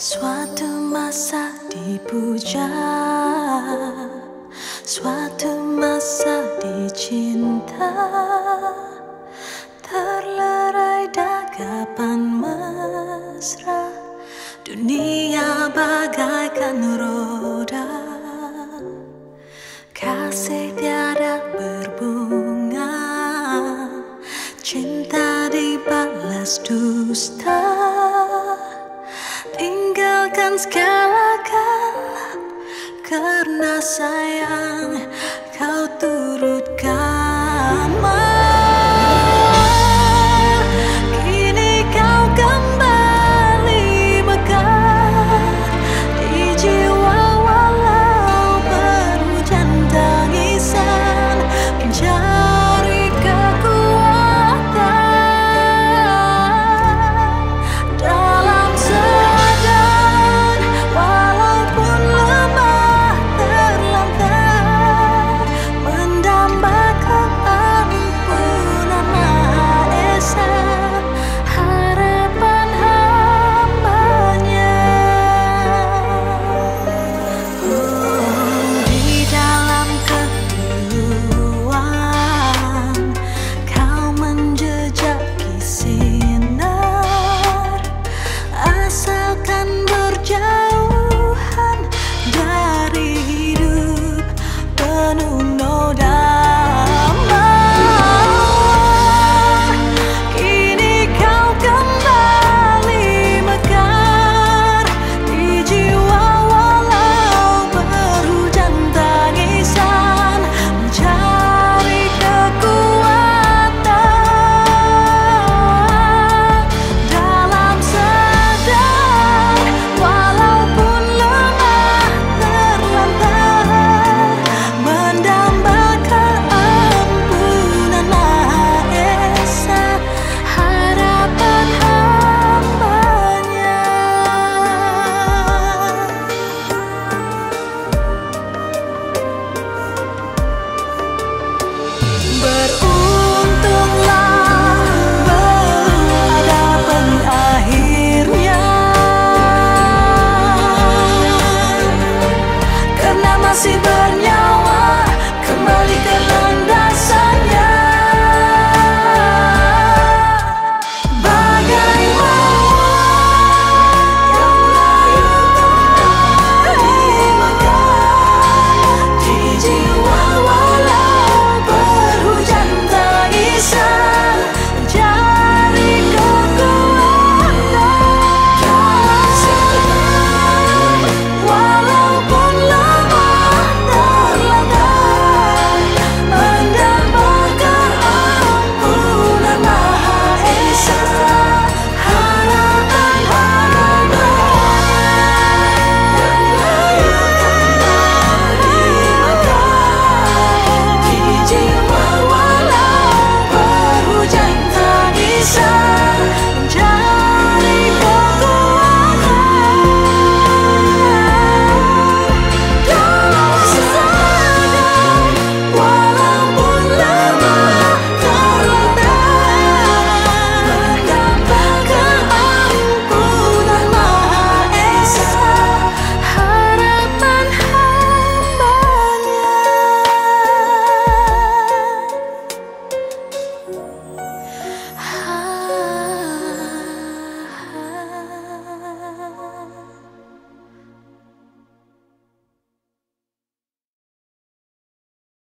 Suatu masa dipuja. Suatu masa dicinta. Terlerai dagapan mesra. Dunia bagaikan roda. Kasih tiada berbunga. Cinta dibalas dusta segala-gala karena sayang